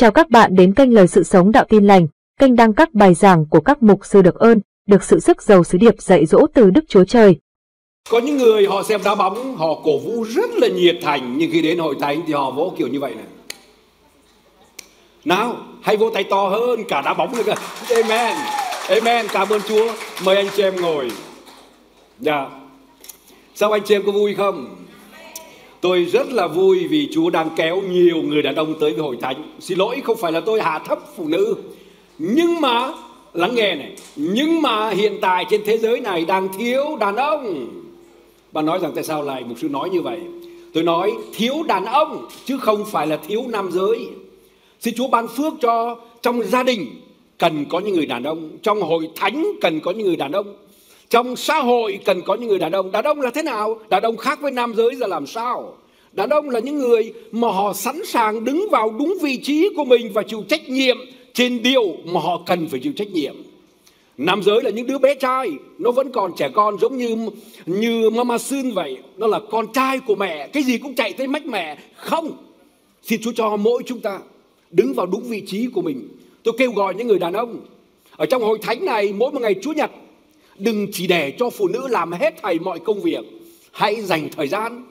Chào các bạn đến kênh Lời Sự Sống Đạo Tin Lành, kênh đăng các bài giảng của các mục sư được ơn, được sự sức giàu sứ điệp dạy dỗ từ Đức Chúa Trời. Có những người họ xem đá bóng, họ cổ vũ rất là nhiệt thành, nhưng khi đến hội thánh thì họ vỗ kiểu như vậy này. Nào, hãy vỗ tay to hơn cả đá bóng nữa cơ. Amen. Amen, cảm ơn Chúa. Mời anh chị em ngồi. Dạ. Sao anh chị em có vui không? Tôi rất là vui vì Chúa đang kéo nhiều người đàn ông tới với hội thánh. Xin lỗi không phải là tôi hạ thấp phụ nữ. Nhưng mà, lắng nghe này. Nhưng mà hiện tại trên thế giới này đang thiếu đàn ông. Bà nói rằng tại sao lại một sư nói như vậy? Tôi nói thiếu đàn ông chứ không phải là thiếu nam giới. Xin Chúa ban phước cho trong gia đình cần có những người đàn ông. Trong hội thánh cần có những người đàn ông trong xã hội cần có những người đàn ông. Đàn ông là thế nào? Đàn ông khác với nam giới là làm sao? Đàn ông là những người mà họ sẵn sàng đứng vào đúng vị trí của mình và chịu trách nhiệm trên điều mà họ cần phải chịu trách nhiệm. Nam giới là những đứa bé trai. Nó vẫn còn trẻ con giống như như mama Sun vậy. Nó là con trai của mẹ. Cái gì cũng chạy tới mách mẹ không. Xin chúa cho mỗi chúng ta đứng vào đúng vị trí của mình. Tôi kêu gọi những người đàn ông, ở trong hội thánh này, mỗi một ngày chúa nhật đừng chỉ để cho phụ nữ làm hết thảy mọi công việc. Hãy dành thời gian.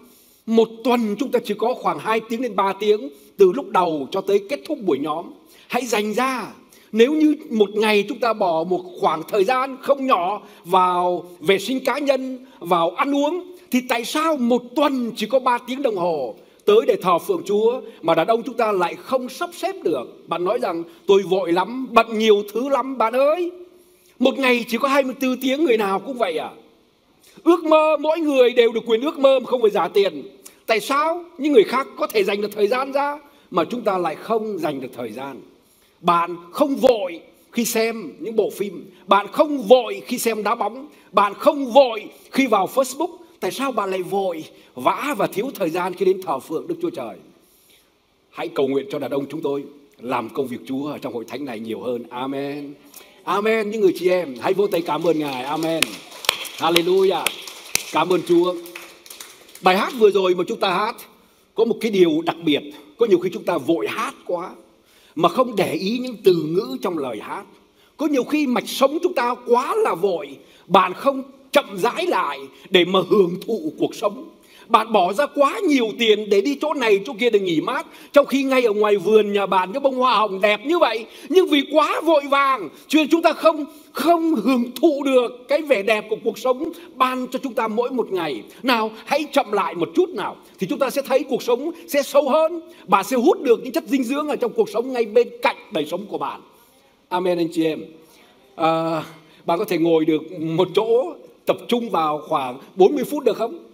Một tuần chúng ta chỉ có khoảng 2 tiếng đến 3 tiếng từ lúc đầu cho tới kết thúc buổi nhóm. Hãy dành ra. Nếu như một ngày chúng ta bỏ một khoảng thời gian không nhỏ vào vệ sinh cá nhân vào ăn uống thì tại sao một tuần chỉ có 3 tiếng đồng hồ? Tới để thờ phượng Chúa mà đàn ông chúng ta lại không sắp xếp được. Bạn nói rằng tôi vội lắm, bận nhiều thứ lắm bạn ơi. Một ngày chỉ có 24 tiếng người nào cũng vậy à? Ước mơ mỗi người đều được quyền ước mơ mà không phải giả tiền. Tại sao những người khác có thể dành được thời gian ra mà chúng ta lại không dành được thời gian? Bạn không vội khi xem những bộ phim, bạn không vội khi xem đá bóng, bạn không vội khi vào Facebook. Tại sao bạn lại vội, vã và thiếu thời gian khi đến thờ phượng Đức Chúa Trời? Hãy cầu nguyện cho đàn ông chúng tôi làm công việc Chúa ở trong hội thánh này nhiều hơn. Amen. Amen. Những người chị em, hãy vô tay cảm ơn Ngài. Amen. Hallelujah. Cảm ơn Chúa. Bài hát vừa rồi mà chúng ta hát Có một cái điều đặc biệt. Có nhiều khi chúng ta vội hát quá Mà không để ý những từ ngữ trong lời hát. Có nhiều khi mạch sống chúng ta quá là vội, Bạn không chậm rãi lại Để mà hưởng thụ cuộc sống bạn bỏ ra quá nhiều tiền để đi chỗ này chỗ kia để nghỉ mát. Trong khi ngay ở ngoài vườn nhà bạn cái bông hoa hồng đẹp như vậy nhưng vì quá vội vàng cho nên chúng ta không không hưởng thụ được cái vẻ đẹp của cuộc sống ban cho chúng ta mỗi một ngày. Nào hãy chậm lại một chút nào thì chúng ta sẽ thấy cuộc sống sẽ sâu hơn. Bạn sẽ hút được những chất dinh dưỡng ở trong cuộc sống ngay bên cạnh đời sống của bạn. Amen anh chị em. À, bạn có thể ngồi được một chỗ tập trung vào khoảng 40 phút được không?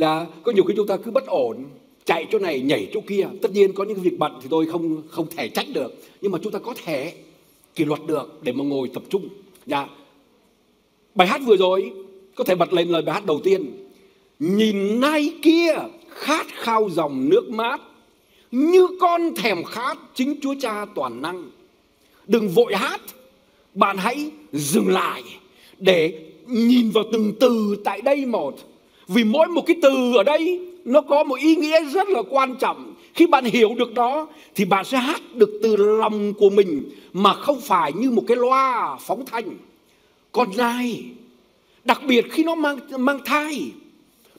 Là có nhiều khi chúng ta cứ bất ổn, chạy chỗ này, nhảy chỗ kia. Tất nhiên có những việc bận thì tôi không không thể trách được. Nhưng mà chúng ta có thể kỷ luật được để mà ngồi tập trung. Dạ. Bài hát vừa rồi có thể bật lên lời bài hát đầu tiên. Nhìn nay kia khát khao dòng nước mát, như con thèm khát chính chúa cha toàn năng. Đừng vội hát, bạn hãy dừng lại để nhìn vào từng từ tại đây một vì mỗi một cái từ ở đây, nó có một ý nghĩa rất là quan trọng. Khi bạn hiểu được đó, thì bạn sẽ hát được từ lòng của mình, mà không phải như một cái loa phóng thanh. Còn nai đặc biệt khi nó mang mang thai,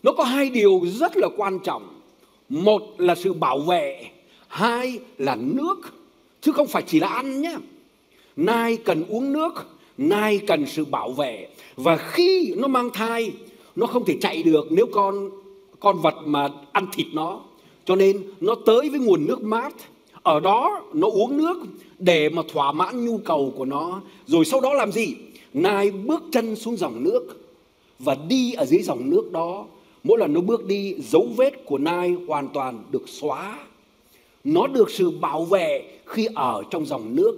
nó có hai điều rất là quan trọng. Một là sự bảo vệ, hai là nước, chứ không phải chỉ là ăn nhé nai cần uống nước, nai cần sự bảo vệ. Và khi nó mang thai nó không thể chạy được nếu con con vật mà ăn thịt nó. Cho nên nó tới với nguồn nước mát. Ở đó nó uống nước để mà thỏa mãn nhu cầu của nó. Rồi sau đó làm gì? Nai bước chân xuống dòng nước. Và đi ở dưới dòng nước đó. Mỗi lần nó bước đi, dấu vết của nai hoàn toàn được xóa. Nó được sự bảo vệ khi ở trong dòng nước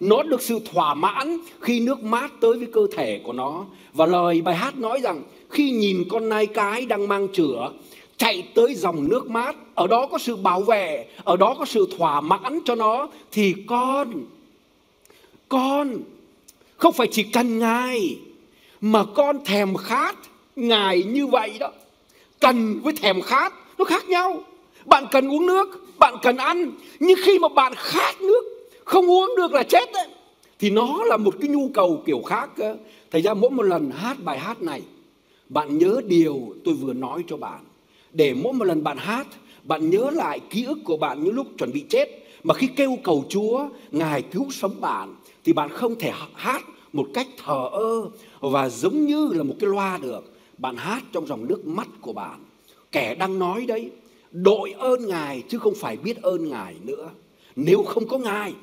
nó được sự thỏa mãn khi nước mát tới với cơ thể của nó. Và lời bài hát nói rằng, khi nhìn con nai cái đang mang chửa, chạy tới dòng nước mát, ở đó có sự bảo vệ, ở đó có sự thỏa mãn cho nó, thì con con không phải chỉ cần ngài, mà con thèm khát ngài như vậy đó. Cần với thèm khát nó khác nhau. Bạn cần uống nước, bạn cần ăn, nhưng khi mà bạn khát nước không uống được là chết đấy. Thì nó là một cái nhu cầu kiểu khác Thành ra mỗi một lần hát bài hát này, bạn nhớ điều tôi vừa nói cho bạn. Để mỗi một lần bạn hát, bạn nhớ lại ký ức của bạn những lúc chuẩn bị chết. Mà khi kêu cầu Chúa, ngài cứu sống bạn, thì bạn không thể hát một cách thờ ơ và giống như là một cái loa được. Bạn hát trong dòng nước mắt của bạn. Kẻ đang nói đấy, đội ơn ngài chứ không phải biết ơn ngài nữa. Nếu không có ngài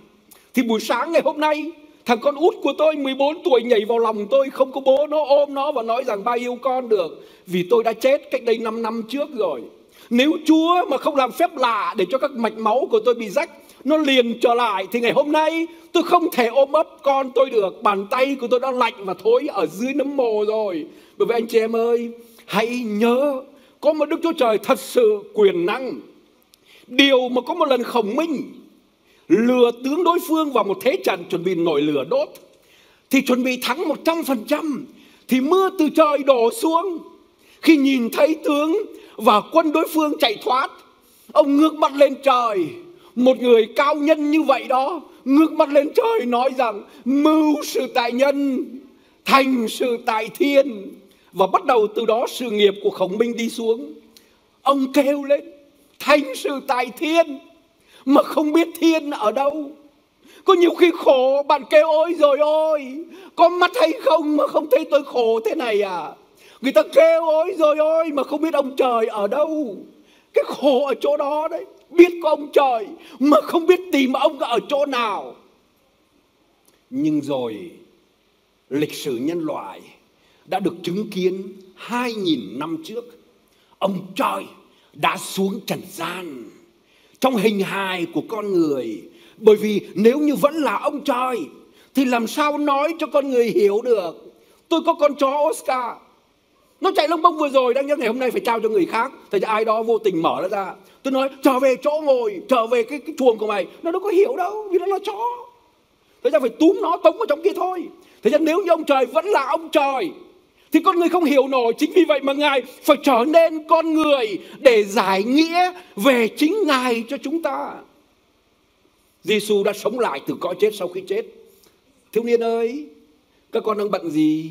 thì buổi sáng ngày hôm nay, Thằng con út của tôi 14 tuổi, nhảy vào lòng tôi. Không có bố, nó ôm nó và nói rằng, ba yêu con được, Vì tôi đã chết cách đây 5 năm trước rồi. Nếu Chúa mà không làm phép lạ Để cho các mạch máu của tôi bị rách, Nó liền trở lại, Thì ngày hôm nay tôi không thể ôm ấp con tôi được. Bàn tay của tôi đã lạnh và thối Ở dưới nấm mồ rồi. Bởi vậy anh chị em ơi, Hãy nhớ, Có một Đức Chúa Trời thật sự quyền năng. Điều mà có một lần khổng minh lừa tướng đối phương vào một thế trận chuẩn bị nổi lửa đốt, thì chuẩn bị thắng một trăm phần trăm, thì mưa từ trời đổ xuống. Khi nhìn thấy tướng và quân đối phương chạy thoát, ông ngước mắt lên trời. Một người cao nhân như vậy đó ngước mắt lên trời nói rằng, mưu sự tại nhân, thành sự tại thiên. Và bắt đầu từ đó sự nghiệp của khổng minh đi xuống. Ông kêu lên, thành sự tại thiên mà không biết thiên ở đâu. Có nhiều khi khổ, bạn kêu ôi rồi ôi. Có mắt hay không mà không thấy tôi khổ thế này à? Người ta kêu ôi rồi ôi mà không biết ông trời ở đâu. Cái khổ ở chỗ đó đấy. Biết có ông trời mà không biết tìm ông ở chỗ nào. Nhưng rồi, lịch sử nhân loại đã được chứng kiến hai nghìn năm trước. Ông trời đã xuống trần gian trong hình hài của con người. Bởi vì nếu như vẫn là ông trời thì làm sao nói cho con người hiểu được? Tôi có con chó Oscar. Nó chạy lông bông vừa rồi đang nhớ ngày hôm nay phải trao cho người khác. Thì ai đó vô tình mở nó ra. Tôi nói trở về chỗ ngồi trở về cái, cái chuồng của mày. Nó đâu có hiểu đâu vì nó là chó. Thế ra phải túm nó tống vào trong kia thôi. Thế ra nếu như ông trời vẫn là ông trời thì con người không hiểu nổi. Chính vì vậy mà ngài phải trở nên con người để giải nghĩa về chính ngài cho chúng ta. Giêsu đã sống lại từ cõi chết sau khi chết. Thiếu niên ơi các con đang bận gì?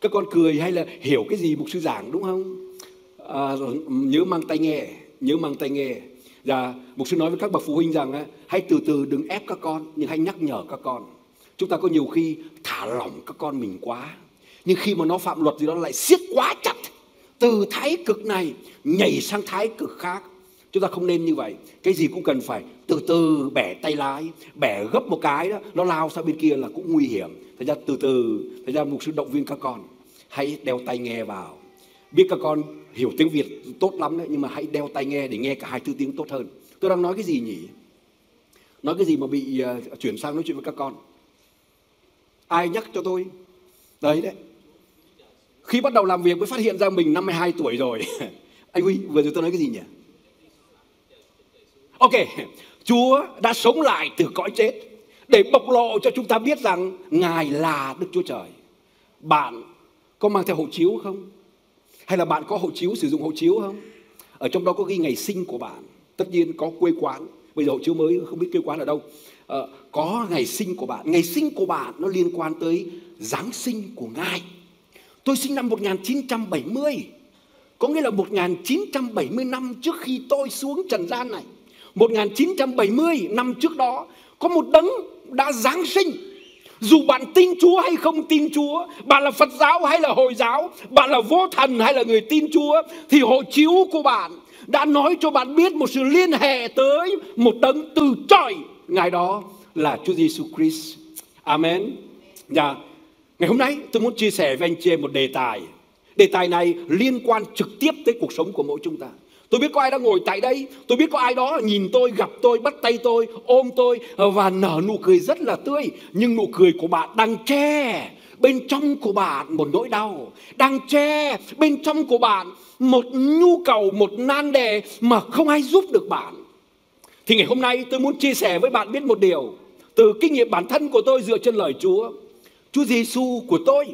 Các con cười hay là hiểu cái gì mục sư giảng đúng không? À, nhớ mang tay nghe nhớ mang tay nghe. Và mục sư nói với các bậc phụ huynh rằng hãy từ từ đừng ép các con nhưng hãy nhắc nhở các con. Chúng ta có nhiều khi thả lỏng các con mình quá nhưng khi mà nó phạm luật thì nó lại siết quá chặt từ thái cực này nhảy sang thái cực khác. Chúng ta không nên như vậy. Cái gì cũng cần phải từ từ bẻ tay lái bẻ gấp một cái đó nó lao sang bên kia là cũng nguy hiểm. Thật ra từ từ thật ra một sự động viên các con hãy đeo tai nghe vào. Biết các con hiểu tiếng việt tốt lắm đấy nhưng mà hãy đeo tai nghe để nghe cả hai thứ tiếng tốt hơn. Tôi đang nói cái gì nhỉ? Nói cái gì mà bị uh, chuyển sang nói chuyện với các con? Ai nhắc cho tôi? Đấy đấy khi bắt đầu làm việc mới phát hiện ra mình 52 tuổi rồi. Anh Huy vừa rồi tôi nói cái gì nhỉ? Ok Chúa đã sống lại từ cõi chết để bộc lộ cho chúng ta biết rằng Ngài là Đức Chúa Trời. Bạn có mang theo hộ chiếu không? Hay là bạn có hộ chiếu sử dụng hộ chiếu không? Ở trong đó có ghi ngày sinh của bạn. Tất nhiên có quê quán. Bây giờ hộ chiếu mới không biết quê quán ở đâu. À, có ngày sinh của bạn. Ngày sinh của bạn nó liên quan tới giáng sinh của ngài. Tôi sinh năm 1970 Có nghĩa là 1970 năm trước khi tôi xuống trần gian này. 1970 năm trước đó, Có một đấng đã Giáng sinh. Dù bạn tin Chúa hay không tin Chúa, Bạn là Phật giáo hay là Hồi giáo, Bạn là vô thần hay là người tin Chúa, Thì hộ chiếu của bạn Đã nói cho bạn biết một sự liên hệ tới Một đấng từ trời. Ngài đó là Chúa Giêsu Christ. Amen. Dạ. Ngày hôm nay tôi muốn chia sẻ với anh chị em một đề tài. Đề tài này liên quan trực tiếp tới cuộc sống của mỗi chúng ta. Tôi biết có ai đang ngồi tại đây, tôi biết có ai đó nhìn tôi, gặp tôi, bắt tay tôi, ôm tôi và nở nụ cười rất là tươi. Nhưng nụ cười của bạn đang che bên trong của bạn một nỗi đau, đang che bên trong của bạn một nhu cầu, một nan đề mà không ai giúp được bạn. Thì ngày hôm nay tôi muốn chia sẻ với bạn biết một điều từ kinh nghiệm bản thân của tôi dựa trên lời Chúa. Chúa Giêsu của tôi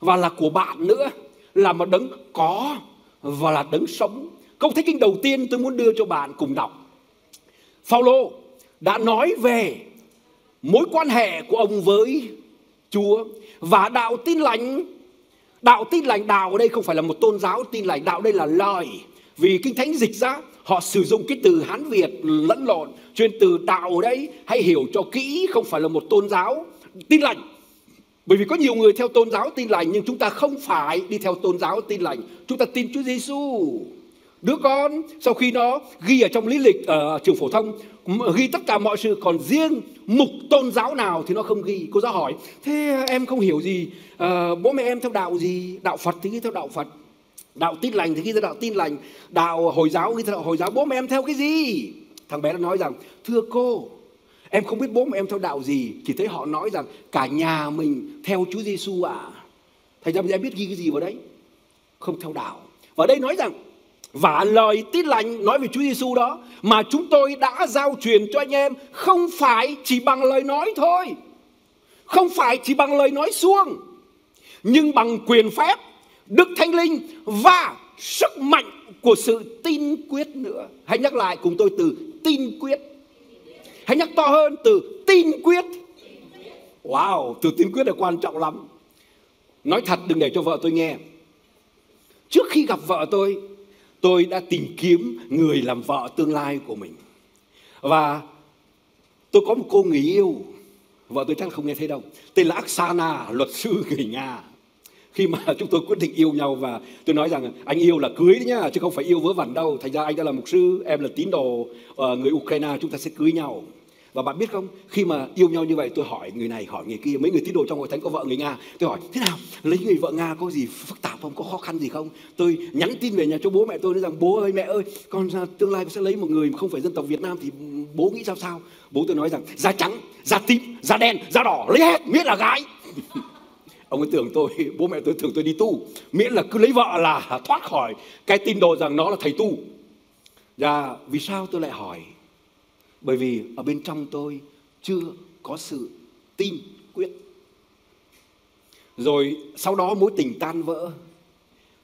và là của bạn nữa, là một đấng có và là đấng sống. Câu thánh kinh đầu tiên tôi muốn đưa cho bạn cùng đọc. Phaolô đã nói về mối quan hệ của ông với Chúa và đạo tin lành, đạo tin lành đạo ở đây không phải là một tôn giáo tin lành đạo, đây là lời vì kinh thánh dịch ra, họ sử dụng cái từ hán việt lẫn lộn chuyên từ đạo ở đây, hãy hiểu cho kỹ, không phải là một tôn giáo tin lành bởi vì có nhiều người theo tôn giáo tin lành nhưng chúng ta không phải đi theo tôn giáo tin lành. Chúng ta tin Chúa Giêsu đứa con sau khi nó ghi ở trong lý lịch ở trường phổ thông ghi tất cả mọi sự còn riêng mục tôn giáo nào thì nó không ghi. Cô giáo hỏi thế ờ, em không hiểu gì? Uh, bố mẹ em theo đạo gì? Đạo phật thì ghi theo đạo phật. Đạo tin lành thì ghi theo đạo tin lành. Đạo hồi giáo ghi theo đạo hồi giáo. Bố mẹ em theo cái gì? Thằng bé nó nói rằng thưa cô em không biết bố mẹ em theo đạo gì chỉ thấy họ nói rằng cả nhà mình theo chúa giêsu à thầy ra em biết ghi cái gì vào đấy không theo đạo và đây nói rằng và lời tin lành nói về Chúa Giêsu đó mà chúng tôi đã giao truyền cho anh em không phải chỉ bằng lời nói thôi. Không phải chỉ bằng lời nói suông nhưng bằng quyền phép, Đức Thánh Linh và sức mạnh của sự tin quyết nữa. Hãy nhắc lại cùng tôi từ tin quyết. Hãy nhắc to hơn từ tin quyết. Wow, từ tin quyết là quan trọng lắm. Nói thật đừng để cho vợ tôi nghe. Trước khi gặp vợ tôi, tôi đã tìm kiếm người làm vợ tương lai của mình và tôi có một cô người yêu vợ tôi chắc không nghe thấy đâu tên là Aksana luật sư người Nga khi mà chúng tôi quyết định yêu nhau và tôi nói rằng anh yêu là cưới đấy nhá chứ không phải yêu vớ vẩn đâu thành ra anh đã là mục sư em là tín đồ ờ, người Ukraine chúng ta sẽ cưới nhau và bạn biết không, khi mà yêu nhau như vậy, tôi hỏi người này, hỏi người kia, mấy người tín đồ trong hội thánh có vợ người nga? Tôi hỏi, thế nào? Lấy người vợ nga có gì phức tạp không? Có khó khăn gì không? Tôi nhắn tin về nhà cho bố mẹ tôi, nói rằng, bố ơi, mẹ ơi, con tương lai sẽ lấy một người không phải dân tộc việt nam thì bố nghĩ sao sao? Bố tôi nói rằng, da trắng, da tím, da đen, da đỏ, lấy hết, miễn là gái. Ông ấy tưởng tôi, bố mẹ tôi tưởng tôi đi tu, miễn là cứ lấy vợ là thoát khỏi cái tin đồ rằng nó là thầy tu. Và vì sao tôi lại hỏi? Bởi vì ở bên trong tôi chưa có sự tin quyết. Rồi sau đó mối tình tan vỡ.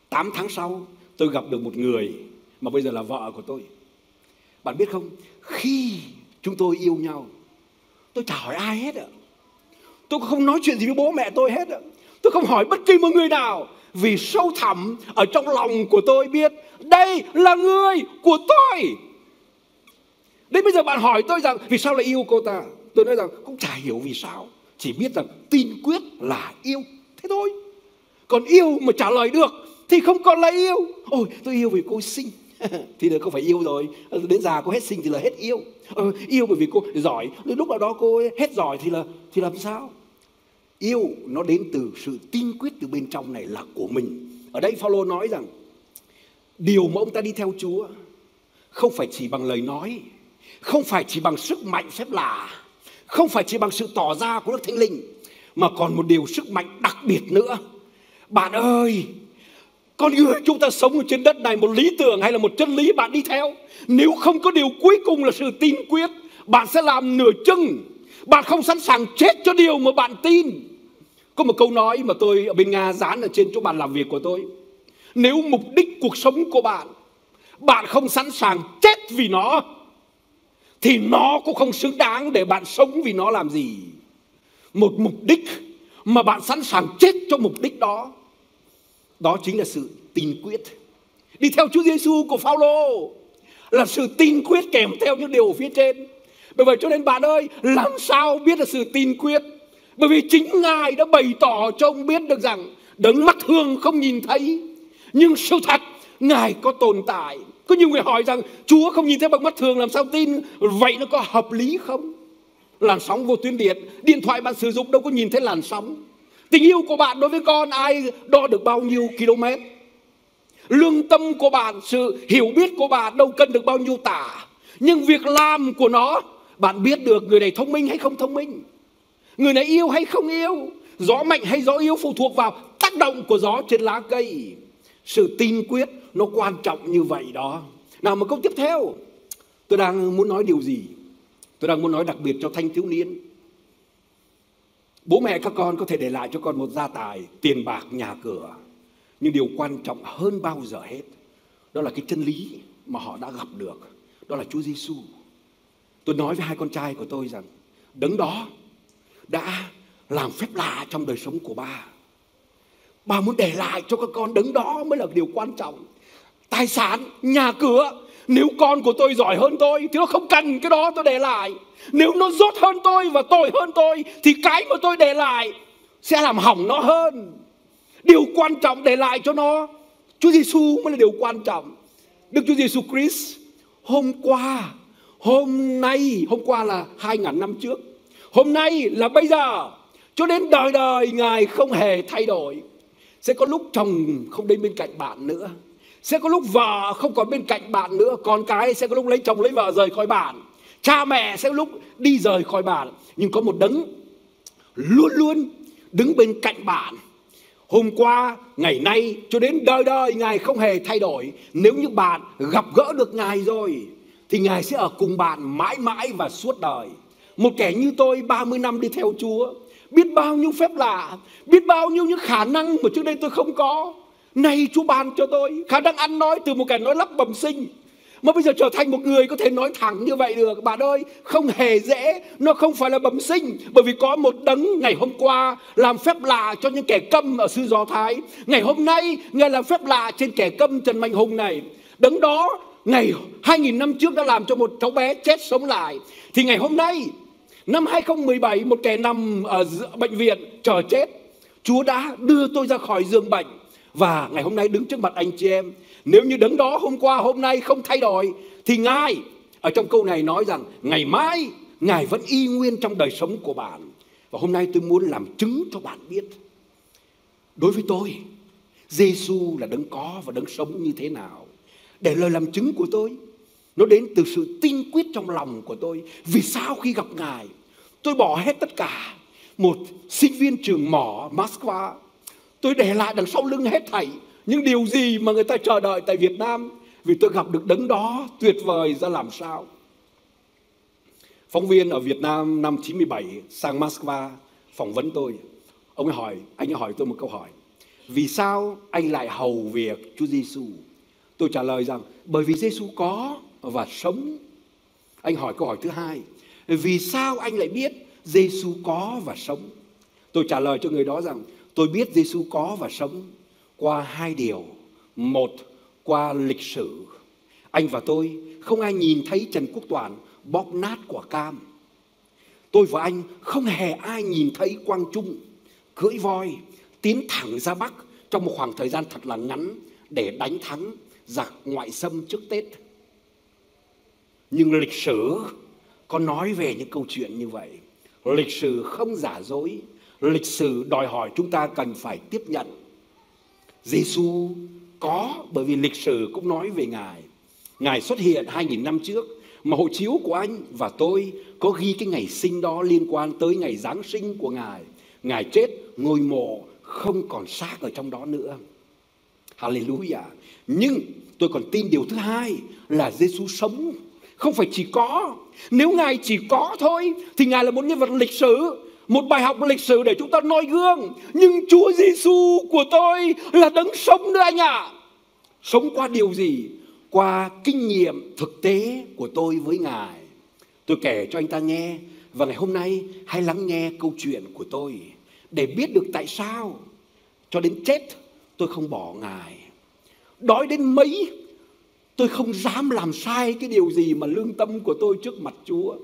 8 tháng sau, tôi gặp được một người mà bây giờ là vợ của tôi. Bạn biết không? Khi chúng tôi yêu nhau, tôi chả hỏi ai hết ạ. Tôi không nói chuyện gì với bố mẹ tôi hết ạ. Tôi không hỏi bất kỳ một người nào, vì sâu thẳm ở trong lòng của tôi biết đây là người của tôi. Đến bây giờ bạn hỏi tôi rằng vì sao lại yêu cô ta? Tôi nói rằng cũng chả hiểu vì sao. Chỉ biết rằng tin quyết là yêu. Thế thôi. Còn yêu mà trả lời được thì không còn là yêu. Ôi tôi yêu vì cô xinh. thì là không phải yêu rồi. Đến già cô hết xinh thì là hết yêu. Ờ, yêu bởi vì cô giỏi. Đến lúc nào đó cô hết giỏi thì là thì làm sao? Yêu nó đến từ sự tin quyết từ bên trong này là của mình. Ở đây Phaolô nói rằng điều mà ông ta đi theo Chúa không phải chỉ bằng lời nói không phải chỉ bằng sức mạnh phép lạ, không phải chỉ bằng sự tỏ ra của đức thánh linh, mà còn một điều sức mạnh đặc biệt nữa. Bạn ơi, con người chúng ta sống ở trên đất này một lý tưởng hay là một chân lý, bạn đi theo. Nếu không có điều cuối cùng là sự tin quyết, bạn sẽ làm nửa chừng. Bạn không sẵn sàng chết cho điều mà bạn tin. Có một câu nói mà tôi ở bên nga dán ở trên chỗ bàn làm việc của tôi. Nếu mục đích cuộc sống của bạn bạn không sẵn sàng chết vì nó thì nó cũng không xứng đáng để bạn sống vì nó làm gì. Một mục đích mà bạn sẵn sàng chết cho mục đích đó đó chính là sự tin quyết. Đi theo Chúa Giêsu của Phaolô là sự tin quyết kèm theo những điều phía trên. Bởi vậy cho nên bạn ơi, làm sao biết là sự tin quyết? Bởi vì chính ngài đã bày tỏ cho ông biết được rằng đấng mắt thường không nhìn thấy, nhưng sự thật ngài có tồn tại có nhiều người hỏi rằng, Chúa không nhìn thấy bằng mắt thường, làm sao tin Vậy nó có hợp lý không? Làn sóng vô tuyến điện Điện thoại bạn sử dụng đâu có nhìn thấy làn sóng. Tình yêu của bạn đối với con ai đo được bao nhiêu km? Lương tâm của bạn, Sự hiểu biết của bạn đâu cần được bao nhiêu tả. Nhưng việc làm của nó, Bạn biết được người này thông minh hay không thông minh. Người này yêu hay không yêu, Gió mạnh hay gió yếu phụ thuộc vào tác động của gió trên lá cây. Sự tin quyết nó quan trọng như vậy đó. Nào một câu tiếp theo. Tôi đang muốn nói điều gì? Tôi đang muốn nói đặc biệt cho thanh thiếu niên. Bố mẹ các con có thể để lại cho con một gia tài, tiền bạc, nhà cửa. Nhưng điều quan trọng hơn bao giờ hết, đó là cái chân lý mà họ đã gặp được. Đó là Chúa Giêsu tôi nói với hai con trai của tôi rằng, đấng đó đã làm phép lạ trong đời sống của ba. Bà muốn để lại cho các con đấng đó mới là điều quan trọng tài sản, nhà cửa. Nếu con của tôi giỏi hơn tôi thì nó không cần cái đó, tôi để lại. Nếu nó dốt hơn tôi và tồi hơn tôi thì cái mà tôi để lại sẽ làm hỏng nó hơn. Điều quan trọng để lại cho nó, Chúa Giêsu mới là điều quan trọng. Đức Chúa Giêsu Christ, hôm qua, hôm nay, hôm qua là hai ngàn năm trước. Hôm nay là bây giờ. Cho đến đời đời, ngài không hề thay đổi. Sẽ có lúc chồng không đến bên cạnh bạn nữa sẽ có lúc vợ không còn bên cạnh bạn nữa, con cái sẽ có lúc lấy chồng lấy vợ rời khỏi bạn, cha mẹ sẽ có lúc đi rời khỏi bạn. Nhưng có một đấng luôn luôn đứng bên cạnh bạn. Hôm qua, ngày nay, cho đến đời đời, ngài không hề thay đổi. Nếu như bạn gặp gỡ được ngài rồi, thì ngài sẽ ở cùng bạn mãi mãi và suốt đời. Một kẻ như tôi 30 năm đi theo Chúa, biết bao nhiêu phép lạ, biết bao nhiêu những khả năng mà trước đây tôi không có nay Chúa ban cho tôi khả năng ăn nói từ một kẻ nói lắp bẩm sinh. Mà bây giờ trở thành một người có thể nói thẳng như vậy được. Bạn ơi, không hề dễ. Nó không phải là bẩm sinh, bởi vì có một đấng ngày hôm qua làm phép lạ cho những kẻ câm ở xứ do thái. Ngày hôm nay, ngài làm phép lạ trên kẻ câm trần mạnh hùng này. Đấng đó, ngày 2000 năm trước đã làm cho một cháu bé chết sống lại. Thì ngày hôm nay, năm 2017 một kẻ nằm ở bệnh viện, chờ chết. Chúa đã đưa tôi ra khỏi giường bệnh và ngày hôm nay đứng trước mặt anh chị em, nếu như đấng đó hôm qua, hôm nay không thay đổi, thì ngài ở trong câu này nói rằng, ngày mai, ngài vẫn y nguyên trong đời sống của bạn. Và hôm nay tôi muốn làm chứng cho bạn biết, đối với tôi Giêsu là đấng có và đấng sống như thế nào. Để lời làm chứng của tôi, nó đến từ sự tin quyết trong lòng của tôi. Vì sao khi gặp ngài, tôi bỏ hết tất cả, một sinh viên trường mỏ Moscow tôi để lại đằng sau lưng hết thảy. Những điều gì mà người ta chờ đợi tại Việt Nam? Vì tôi gặp được đấng đó tuyệt vời ra làm sao? Phóng viên ở Việt Nam năm 97 sang Moscow phỏng vấn tôi. Ông ấy hỏi, anh ấy hỏi tôi một câu hỏi. Vì sao anh lại hầu việc Chúa Giêsu tôi trả lời rằng, bởi vì Giêsu có và sống. Anh hỏi câu hỏi thứ hai. Vì sao anh lại biết Giêsu có và sống? Tôi trả lời cho người đó rằng tôi biết Giêsu có và sống qua hai điều. Một, qua lịch sử. Anh và tôi không ai nhìn thấy Trần Quốc Toàn bóp nát quả cam. Tôi và anh không hề ai nhìn thấy Quang Trung cưỡi voi tiến thẳng ra Bắc trong một khoảng thời gian thật là ngắn để đánh thắng giặc ngoại xâm trước Tết. Nhưng lịch sử có nói về những câu chuyện như vậy. Lịch sử không giả dối, lịch sử đòi hỏi chúng ta cần phải tiếp nhận Giêsu có, bởi vì lịch sử cũng nói về Ngài. Ngài xuất hiện 2.000 năm trước, mà hộ chiếu của anh và tôi có ghi cái ngày sinh đó liên quan tới ngày Giáng sinh của Ngài. Ngài chết, ngôi mộ không còn xác ở trong đó nữa. Hallelujah. Nhưng tôi còn tin điều thứ hai là Giêsu sống không phải chỉ có nếu ngài chỉ có thôi, thì ngài là một nhân vật lịch sử một bài học lịch sử để chúng ta noi gương. Nhưng Chúa Giêsu của tôi là đấng sống nữa anh ạ. À. sống qua điều gì? Qua kinh nghiệm thực tế của tôi với ngài. Tôi kể cho anh ta nghe và ngày hôm nay hãy lắng nghe câu chuyện của tôi để biết được tại sao cho đến chết tôi không bỏ ngài. Đói đến mấy, tôi không dám làm sai cái điều gì mà lương tâm của tôi trước mặt Chúa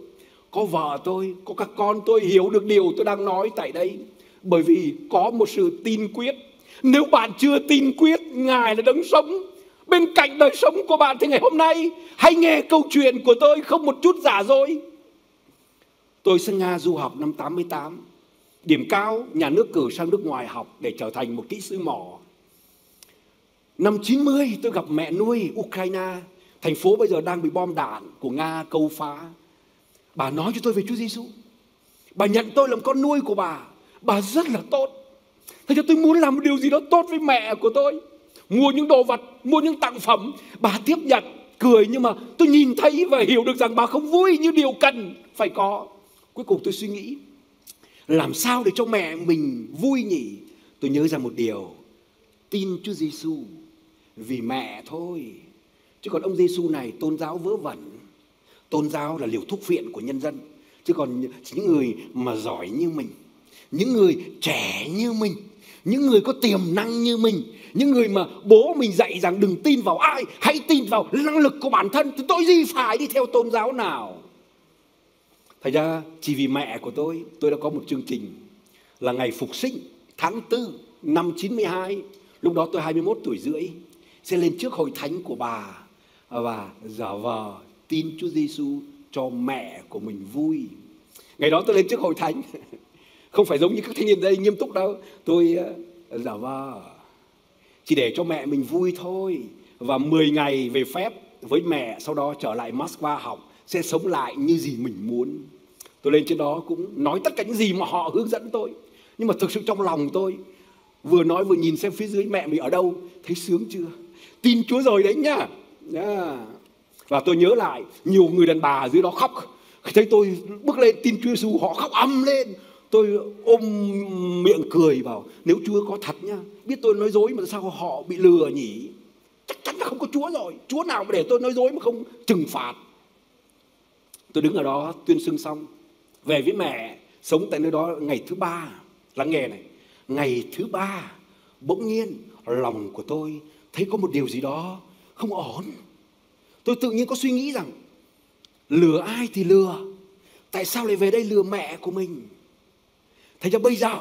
có vợ tôi, có các con tôi hiểu được điều tôi đang nói tại đây. Bởi vì có một sự tin quyết. Nếu bạn chưa tin quyết, ngài là đấng sống. Bên cạnh đời sống của bạn thì ngày hôm nay, hãy nghe câu chuyện của tôi không một chút giả dối. Tôi sang Nga du học năm 88 điểm cao, nhà nước cử sang nước ngoài học để trở thành một kỹ sư mỏ. Năm 90 tôi gặp mẹ nuôi Ukraine. Thành phố bây giờ đang bị bom đạn của Nga câu phá. Bà nói cho tôi về Chúa Giêsu. Bà nhận tôi làm con nuôi của bà. Bà rất là tốt. Thế cho tôi muốn làm một điều gì đó tốt với mẹ của tôi. Mua những đồ vật, mua những tặng phẩm. Bà tiếp nhận, cười nhưng mà tôi nhìn thấy và hiểu được rằng bà không vui như điều cần phải có. Cuối cùng tôi suy nghĩ, làm sao để cho mẹ mình vui nhỉ? Tôi nhớ ra một điều, tin Chúa Giêsu vì mẹ thôi. Chứ còn ông Giêsu này tôn giáo vớ vẩn tôn giáo là liều thuốc viện của nhân dân. Chứ còn những người mà giỏi như mình, những người trẻ như mình, những người có tiềm năng như mình, những người mà bố mình dạy rằng đừng tin vào ai, hãy tin vào năng lực của bản thân, thì tôi gì phải đi theo tôn giáo nào? Thành ra, chỉ vì mẹ của tôi tôi đã có một chương trình là ngày phục sinh tháng 4 năm 92 lúc đó tôi 21 tuổi rưỡi, sẽ lên trước hội thánh của bà và giả vờ tin Chúa Giêsu cho mẹ của mình vui. Ngày đó tôi lên trước hội thánh. Không phải giống như các thanh niên đây nghiêm túc đâu. Tôi ờ, dạ vâng giả vờ chỉ để cho mẹ mình vui thôi. Và 10 ngày về phép với mẹ, sau đó trở lại Moscow học, sẽ sống lại như gì mình muốn. Tôi lên trên đó cũng nói tất cả những gì mà họ hướng dẫn tôi. Nhưng mà thực sự trong lòng tôi, vừa nói vừa nhìn xem phía dưới mẹ mình ở đâu. Thấy sướng chưa? Tin chúa rồi đấy nhá yeah và tôi nhớ lại, nhiều người đàn bà ở dưới đó khóc. Thấy tôi bước lên, tin chúa giêsu họ khóc âm lên. Tôi ôm miệng cười vào, nếu chúa có thật nha, biết tôi nói dối mà sao họ bị lừa nhỉ? Chắc chắn là không có chúa rồi. Chúa nào mà để tôi nói dối mà không trừng phạt. Tôi đứng ở đó, tuyên xưng xong. Về với mẹ, sống tại nơi đó ngày thứ ba. Lắng nghe này. Ngày thứ ba, bỗng nhiên, lòng của tôi thấy có một điều gì đó không ổn tôi tự nhiên có suy nghĩ rằng lừa ai thì lừa tại sao lại về đây lừa mẹ của mình Thế cho bây giờ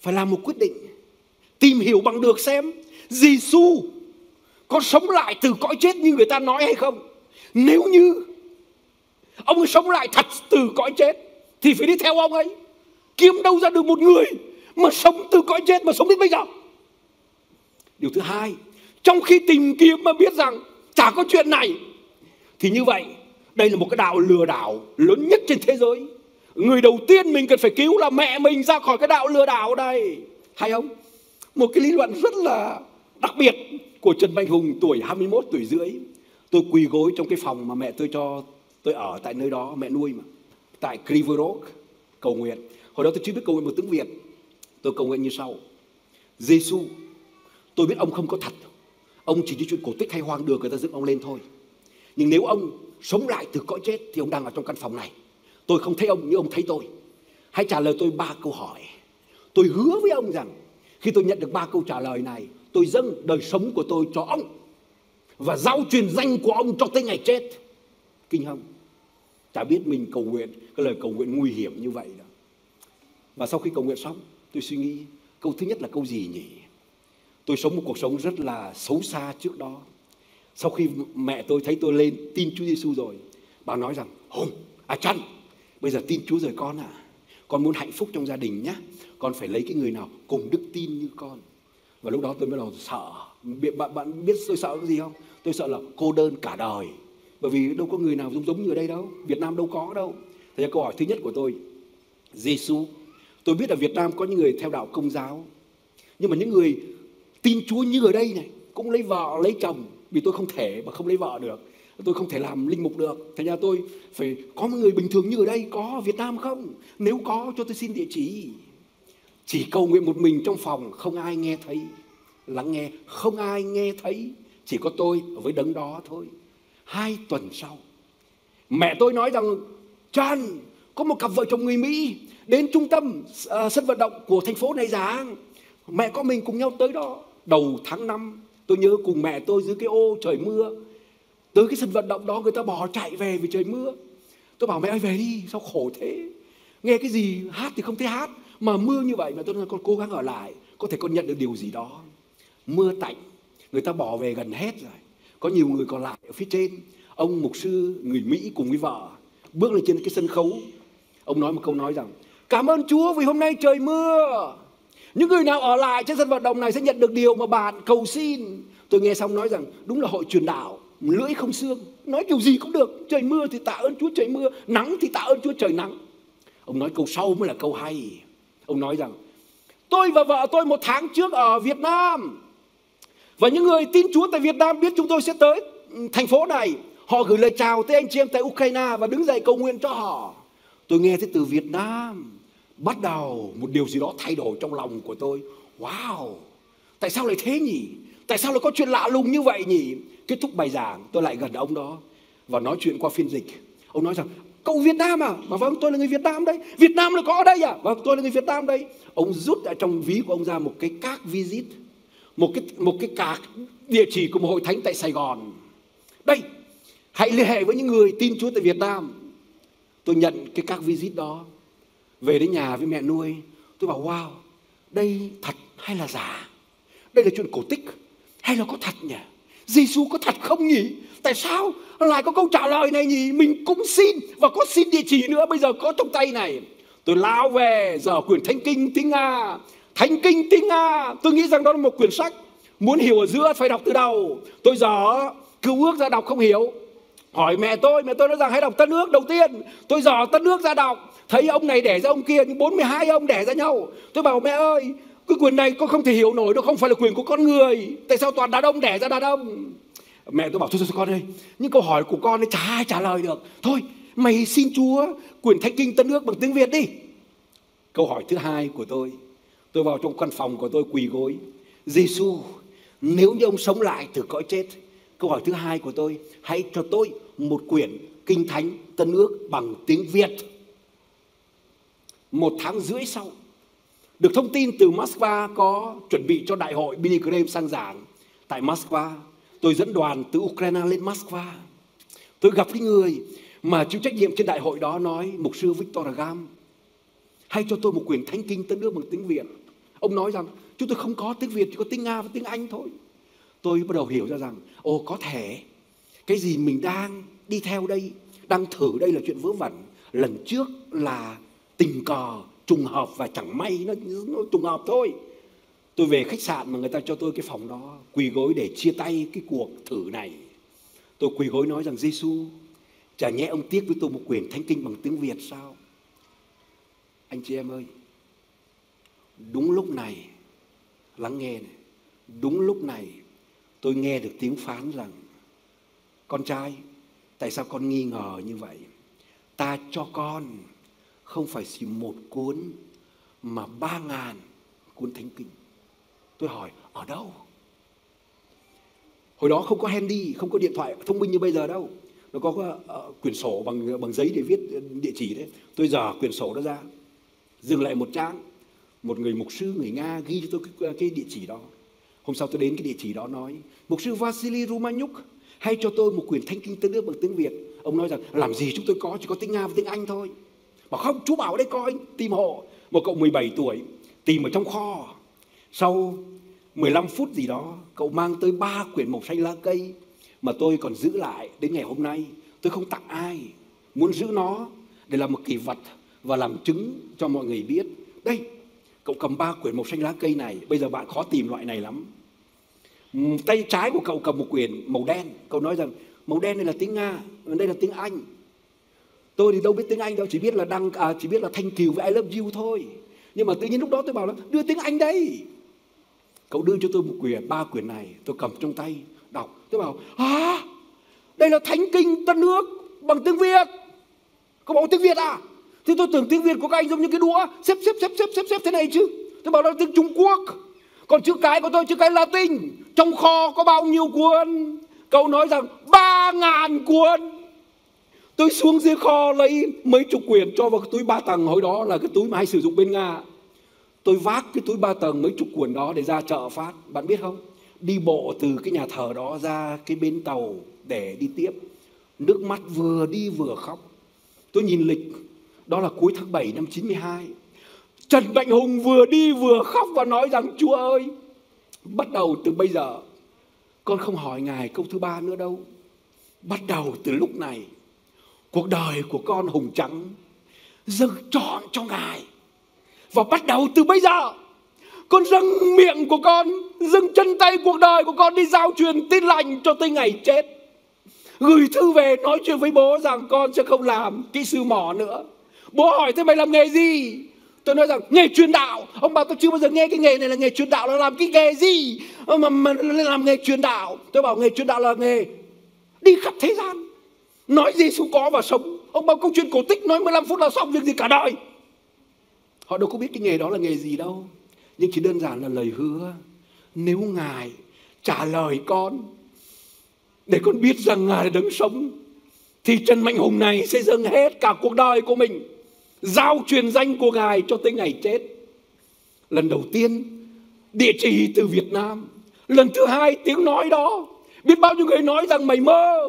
phải làm một quyết định tìm hiểu bằng được xem Giêsu có sống lại từ cõi chết như người ta nói hay không. Nếu như ông ấy sống lại thật từ cõi chết thì phải đi theo ông ấy. Kiếm đâu ra được một người mà sống từ cõi chết mà sống đến bây giờ. Điều thứ hai, trong khi tìm kiếm mà biết rằng chả có chuyện này thì như vậy đây là một cái đạo lừa đảo lớn nhất trên thế giới Người đầu tiên mình cần phải cứu là mẹ mình ra khỏi cái đạo lừa đảo đây. Hay không? Một cái lý luận rất là đặc biệt của Trần Mạnh Hùng tuổi 21 tuổi rưỡi. Tôi quỳ gối trong cái phòng mà mẹ tôi cho tôi ở tại nơi đó, mẹ nuôi mà. Tại Krivorok, cầu nguyện. Hồi đó tôi chưa biết cầu nguyện một tiếng Việt. Tôi cầu nguyện như sau. Giêsu, tôi biết ông không có thật. Ông chỉ như chuyện cổ tích hay hoang đường người ta dựng ông lên thôi. Nhưng nếu ông sống lại từ cõi chết thì ông đang ở trong căn phòng này Tôi không thấy ông như ông thấy tôi. Hãy trả lời tôi ba câu hỏi. Tôi hứa với ông rằng khi tôi nhận được ba câu trả lời này, tôi dâng đời sống của tôi cho ông và giao truyền danh của ông cho tới ngày chết. Kinh không? Chả biết mình cầu nguyện cái lời cầu nguyện nguy hiểm như vậy đó. Và sau khi cầu nguyện xong, tôi suy nghĩ câu thứ nhất là câu gì nhỉ? Tôi sống một cuộc sống rất là xấu xa trước đó. Sau khi mẹ tôi thấy tôi lên tin Chúa Giêsu rồi, bà nói rằng, Hùng, à chăn, Bây giờ tin Chúa rồi con à. Con muốn hạnh phúc trong gia đình nhé. Con phải lấy cái người nào cùng đức tin như con. Và lúc đó tôi bắt đầu sợ. Bạn, bạn biết tôi sợ cái gì không? Tôi sợ là cô đơn cả đời. Bởi vì đâu có người nào giống giống như ở đây đâu. Việt Nam đâu có đâu. Thế câu hỏi thứ nhất của tôi. Giêsu. Tôi biết ở Việt Nam có những người theo đạo công giáo. Nhưng mà những người tin Chúa như ở đây này cũng lấy vợ lấy chồng vì tôi không thể mà không lấy vợ được. Tôi không thể làm linh mục được. Thành ra tôi phải có một người bình thường như ở đây có ở Việt Nam không? Nếu có cho tôi xin địa chỉ. Chỉ cầu nguyện một mình trong phòng không ai nghe thấy. Lắng nghe không ai nghe thấy. Chỉ có tôi với đấng đó thôi. Hai tuần sau mẹ tôi nói rằng Chan có một cặp vợ chồng người Mỹ đến trung tâm uh, sân vận động của thành phố này giảng mẹ con mình cùng nhau tới đó đầu tháng 5 tôi nhớ cùng mẹ tôi dưới cái ô trời mưa. Tới cái sân vận động đó, người ta bỏ chạy về vì trời mưa. Tôi bảo mẹ ơi, về đi, sao khổ thế? Nghe cái gì hát thì không thấy hát, mà mưa như vậy mà tôi nói, con cố gắng ở lại, có thể con nhận được điều gì đó. Mưa tạnh, người ta bỏ về gần hết rồi. Có nhiều người còn lại ở phía trên. Ông mục sư, người mỹ cùng với vợ, bước lên trên cái sân khấu. Ông nói một câu nói rằng, cảm ơn chúa vì hôm nay trời mưa những người nào ở lại trên sân vận động này sẽ nhận được điều mà bạn cầu xin. Tôi nghe xong nói rằng, đúng là hội truyền đạo, lưỡi không xương. Nói kiểu gì cũng được, trời mưa thì tạ ơn chúa, trời mưa, nắng thì tạ ơn chúa, trời nắng. Ông nói câu sau mới là câu hay. Ông nói rằng, tôi và vợ tôi một tháng trước ở việt nam, và những người tin chúa tại việt nam biết chúng tôi sẽ tới ừ, thành phố này. Họ gửi lời chào tới anh chị em tại ukraine và đứng dậy cầu nguyện cho họ. Tôi nghe thấy từ việt nam bắt đầu một điều gì đó thay đổi trong lòng của tôi. Wow, tại sao lại thế nhỉ? Tại sao lại có chuyện lạ lùng như vậy nhỉ? Kết thúc bài giảng, tôi lại gần ông đó và nói chuyện qua phiên dịch. Ông nói rằng, cậu Việt Nam à? Mà vâng tôi là người Việt Nam đấy. Việt Nam là có ở đây à? Vâng tôi là người Việt Nam đây ông rút ở trong ví của ông ra một cái các visit, một cái một cái cạc địa chỉ của một hội thánh tại Sài Gòn. Đây, hãy liên hệ với những người tin Chúa tại Việt Nam. Tôi nhận cái các visit đó về đến nhà với mẹ nuôi, tôi bảo, wow, đây thật hay là giả? Đây là chuyện cổ tích, hay là có thật nhỉ? Giêsu có thật không nhỉ? Tại sao lại có câu trả lời này nhỉ? Mình cũng xin và có xin địa chỉ nữa, bây giờ có trong tay này. Tôi lao về, giờ quyển thánh kinh tiếng nga. Thánh kinh tiếng nga. Tôi nghĩ rằng đó là một quyển sách muốn hiểu ở giữa, phải đọc từ đầu. Tôi dở, cứu ước ra đọc không hiểu. Hỏi mẹ tôi mẹ tôi nói rằng hãy đọc tân ước đầu tiên. Tôi dò tân ước ra đọc thấy ông này đẻ ra ông kia nhưng 42 ông đẻ ra nhau. Tôi bảo mẹ ơi cái quyền này con không thể hiểu nổi nó không phải là quyền của con người. Tại sao toàn đàn ông đẻ ra đàn ông? Mẹ tôi bảo thôi thôi, thôi con ơi những câu hỏi của con ấy chả ai trả lời được. Thôi mày xin chúa quyền thánh kinh tân ước bằng tiếng việt đi. Câu hỏi thứ hai của tôi tôi vào trong căn phòng của tôi quỳ gối. Giêsu nếu như ông sống lại từ cõi chết. Câu hỏi thứ hai của tôi hãy cho tôi một quyển kinh thánh tân ước bằng tiếng việt một tháng rưỡi sau, được thông tin từ Moscow có chuẩn bị cho đại hội Billy Graham sang giảng tại Moscow. Tôi dẫn đoàn từ Ukraine lên Moscow. Tôi gặp cái người mà chịu trách nhiệm trên đại hội đó nói, mục sư Victor Gam hay cho tôi một quyển thánh kinh tân ước bằng tiếng Việt. Ông nói rằng chúng tôi không có tiếng Việt, chỉ có tiếng Nga và tiếng Anh thôi. Tôi bắt đầu hiểu ra rằng, ồ, có thể, cái gì mình đang đi theo đây, đang thử đây là chuyện vớ vẩn lần trước là tình cờ trùng hợp và chẳng may nó, nó trùng hợp thôi. Tôi về khách sạn mà người ta cho tôi cái phòng đó quỳ gối để chia tay cái cuộc thử này. Tôi quỳ gối nói rằng Giêsu chả nhẽ ông tiếc với tôi một quyển thánh kinh bằng tiếng Việt sao? Anh chị em ơi đúng lúc này lắng nghe này đúng lúc này tôi nghe được tiếng phán rằng con trai tại sao con nghi ngờ như vậy? Ta cho con không phải chỉ một cuốn mà ba ngàn cuốn thánh kinh. Tôi hỏi ở đâu? Hồi đó không có handy không có điện thoại thông minh như bây giờ đâu. Nó có uh, quyển sổ bằng bằng giấy để viết địa chỉ đấy. Tôi dở quyển sổ đó ra dừng lại một trang. Một người mục sư người nga ghi cho tôi cái, cái địa chỉ đó. Hôm sau tôi đến cái địa chỉ đó nói mục sư Vasily Rumanyuk hay cho tôi một quyển thánh kinh tân ước bằng tiếng Việt. Ông nói rằng làm gì chúng tôi có chỉ có tiếng Nga và tiếng Anh thôi. Bảo không chú bảo đây coi, tìm hộ. Một cậu 17 tuổi, tìm ở trong kho. Sau 15 phút gì đó, Cậu mang tới ba quyển màu xanh lá cây Mà tôi còn giữ lại đến ngày hôm nay. Tôi không tặng ai, Muốn giữ nó để làm một kỷ vật Và làm chứng cho mọi người biết. Đây, Cậu cầm ba quyển màu xanh lá cây này. Bây giờ bạn khó tìm loại này lắm. Tay trái của cậu cầm một quyển màu đen. Cậu nói rằng, màu đen này là tiếng Nga, Đây là tiếng Anh tôi thì đâu biết tiếng anh đâu chỉ biết là đăng à, chỉ biết là thanh kiều với i love you thôi. Nhưng mà tự nhiên lúc đó tôi bảo là đưa tiếng anh đây. Cậu đưa cho tôi một quyển ba quyển này tôi cầm trong tay đọc. Tôi bảo à đây là thánh kinh tân nước bằng tiếng việt. Cậu bảo tiếng việt à? Thì tôi tưởng tiếng việt của các anh giống như cái đũa xếp xếp xếp xếp xếp xếp thế này chứ. Tôi bảo là tiếng trung quốc. Còn chữ cái của tôi chữ cái latin. Trong kho có bao nhiêu cuốn? Cậu nói rằng ba ngàn cuốn tôi xuống dưới kho lấy mấy chục quyển cho vào cái túi ba tầng hồi đó là cái túi mà hay sử dụng bên nga. Tôi vác cái túi ba tầng mấy chục quyển đó để ra chợ phát. Bạn biết không? Đi bộ từ cái nhà thờ đó ra cái bến tàu để đi tiếp. Nước mắt vừa đi vừa khóc. Tôi nhìn lịch. Đó là cuối tháng 7 năm 92 Trần Mạnh Hùng vừa đi vừa khóc và nói rằng, Chúa ơi, Bắt đầu từ bây giờ, Con không hỏi Ngài câu thứ ba nữa đâu. Bắt đầu từ lúc này cuộc đời của con hùng trắng dâng trọn cho ngài. Và bắt đầu từ bây giờ con dâng miệng của con dâng chân tay cuộc đời của con đi giao truyền tin lành cho tới ngày chết. Gửi thư về nói chuyện với bố rằng con sẽ không làm kỹ sư mỏ nữa. Bố hỏi thế mày làm nghề gì? Tôi nói rằng nghề truyền đạo. Ông bảo tôi chưa bao giờ nghe cái nghề này là nghề truyền đạo là làm cái nghề gì? Mà, mà làm nghề truyền đạo. Tôi bảo nghề truyền đạo là nghề đi khắp thế gian. Nói gì cũng có và sống. Ông bao câu chuyện cổ tích nói 15 phút là xong việc gì cả đời. Họ đâu có biết cái nghề đó là nghề gì đâu. Nhưng chỉ đơn giản là lời hứa. Nếu Ngài trả lời con để con biết rằng Ngài đứng sống thì Trần Mạnh Hùng này sẽ dâng hết cả cuộc đời của mình giao truyền danh của Ngài cho tới ngày chết. Lần đầu tiên địa chỉ từ Việt Nam, lần thứ hai tiếng nói đó biết bao nhiêu người nói rằng mày mơ,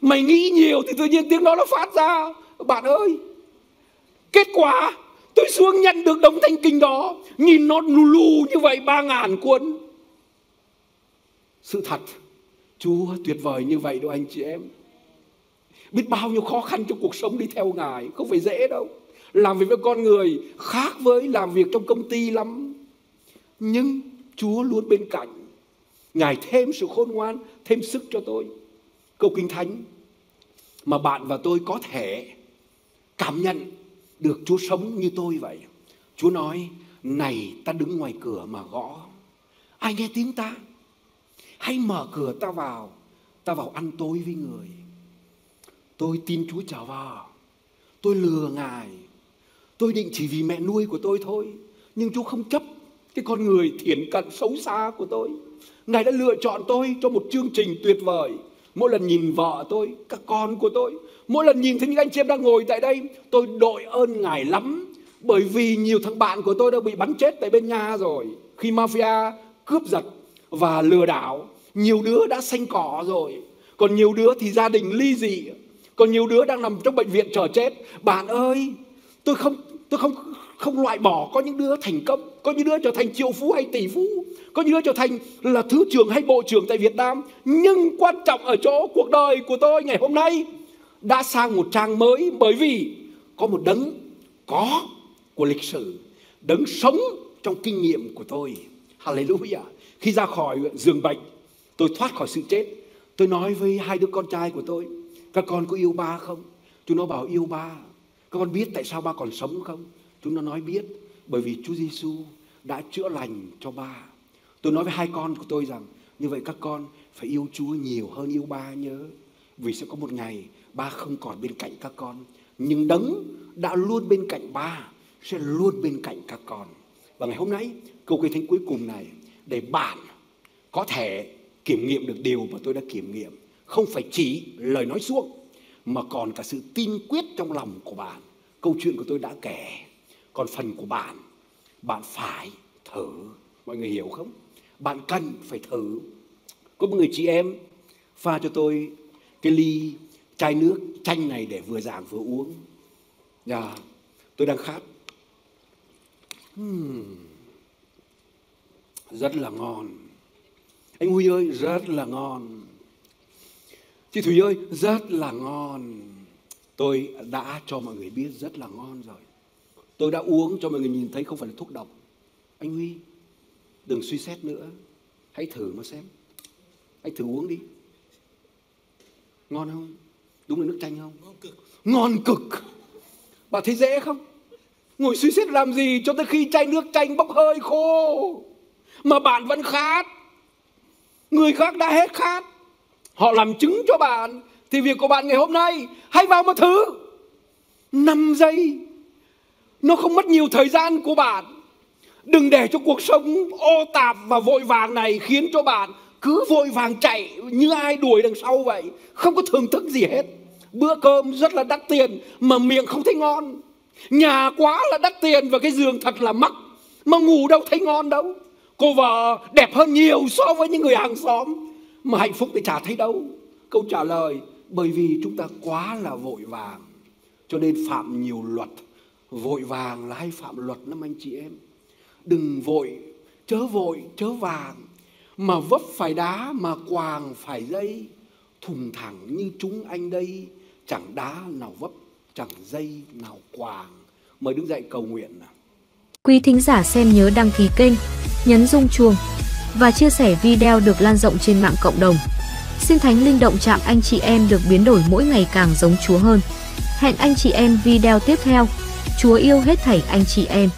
mày nghĩ nhiều thì tự nhiên tiếng đó nó phát ra. Bạn ơi, kết quả tôi xuống nhận được đống thanh kinh đó, nhìn nó lù lù như vậy ba ngàn cuốn. Sự thật, Chúa tuyệt vời như vậy đâu anh chị em. Biết bao nhiêu khó khăn trong cuộc sống đi theo ngài không phải dễ đâu. Làm việc với con người khác với làm việc trong công ty lắm. Nhưng chúa luôn bên cạnh. Ngài thêm sự khôn ngoan thêm sức cho tôi câu kinh thánh mà bạn và tôi có thể cảm nhận được chúa sống như tôi vậy chúa nói, này, ta đứng ngoài cửa mà gõ ai nghe tiếng ta hãy mở cửa ta vào ta vào ăn tối với người Tôi tin Chúa trở vào. Tôi lừa Ngài. Tôi định chỉ vì mẹ nuôi của tôi thôi. Nhưng Chúa không chấp cái con người thiển cận xấu xa của tôi. Ngài đã lựa chọn tôi cho một chương trình tuyệt vời. Mỗi lần nhìn vợ tôi, các con của tôi, mỗi lần nhìn thấy những anh chị em đang ngồi tại đây, tôi đội ơn Ngài lắm. Bởi vì nhiều thằng bạn của tôi đã bị bắn chết tại bên nhà rồi. Khi mafia cướp giật và lừa đảo, nhiều đứa đã xanh cỏ rồi. Còn nhiều đứa thì gia đình ly dị còn nhiều đứa đang nằm trong bệnh viện chờ chết bạn ơi tôi không tôi không không loại bỏ có những đứa thành công có những đứa trở thành triệu phú hay tỷ phú, có những đứa trở thành là thứ trưởng hay bộ trưởng tại Việt Nam nhưng quan trọng ở chỗ cuộc đời của tôi ngày hôm nay đã sang một trang mới bởi vì có một đấng có của lịch sử, đấng sống trong kinh nghiệm của tôi hallelujah khi ra khỏi giường bệnh, tôi thoát khỏi sự chết tôi nói với hai đứa con trai của tôi, các con có yêu ba không? Chúng nó bảo, yêu ba. Các con biết tại sao ba còn sống không? Chúng nó nói, biết. Bởi vì Chúa Giêsu đã chữa lành cho ba. Tôi nói với hai con của tôi rằng, như vậy các con phải yêu Chúa nhiều hơn yêu ba nhớ. Vì sẽ có một ngày ba không còn bên cạnh các con. Nhưng đấng đã luôn bên cạnh ba, sẽ luôn bên cạnh các con. Và ngày hôm nay, câu kinh thánh cuối cùng này, để bạn có thể kiểm nghiệm được điều mà tôi đã kiểm nghiệm, không phải chỉ lời nói suông, mà còn cả sự tin quyết trong lòng của bạn câu chuyện của tôi đã kể, còn phần của bạn bạn phải thử mọi người hiểu không bạn cần phải thử có một người chị em pha cho tôi cái ly chai nước chanh này để vừa giảng vừa uống dạ tôi đang khát hmm. rất là ngon anh huy ơi rất là ngon Chị Thủy ơi, rất là ngon. Tôi đã cho mọi người biết rất là ngon rồi. Tôi đã uống cho mọi người nhìn thấy không phải là thuốc độc. Anh Huy, đừng suy xét nữa. Hãy thử mà xem. Anh thử uống đi. Ngon không? Đúng là nước chanh không? Ngon cực. Ngon cực. Bà thấy dễ không? Ngồi suy xét làm gì cho tới khi chai nước chanh bốc hơi khô. Mà bạn vẫn khát. Người khác đã hết khát họ làm chứng cho bạn thì việc của bạn ngày hôm nay hãy vào một thứ 5 giây nó không mất nhiều thời gian của bạn. Đừng để cho cuộc sống ô tạp và vội vàng này khiến cho bạn cứ vội vàng chạy như ai đuổi đằng sau vậy. Không có thưởng thức gì hết. Bữa cơm rất là đắt tiền mà miệng không thấy ngon. Nhà quá là đắt tiền và cái giường thật là mắc. Mà ngủ đâu thấy ngon đâu. Cô vợ đẹp hơn nhiều so với những người hàng xóm. Mà hạnh phúc thì chả thấy đâu. Câu trả lời, bởi vì chúng ta quá là vội vàng. Cho nên phạm nhiều luật vội vàng là hay phạm luật lắm anh chị em đừng vội, chớ vội, chớ vàng mà vấp phải đá, mà quàng phải dây thùng thẳng như chúng anh đây, chẳng đá nào vấp, chẳng dây nào quàng mời đứng dậy cầu nguyện nào quý thính giả xem nhớ đăng ký kênh, nhấn rung chuông và chia sẻ video được lan rộng trên mạng cộng đồng. Xin Thánh Linh động chạm anh chị em được biến đổi mỗi ngày càng giống Chúa hơn. Hẹn anh chị em video tiếp theo. Chúa yêu hết thảy anh chị em.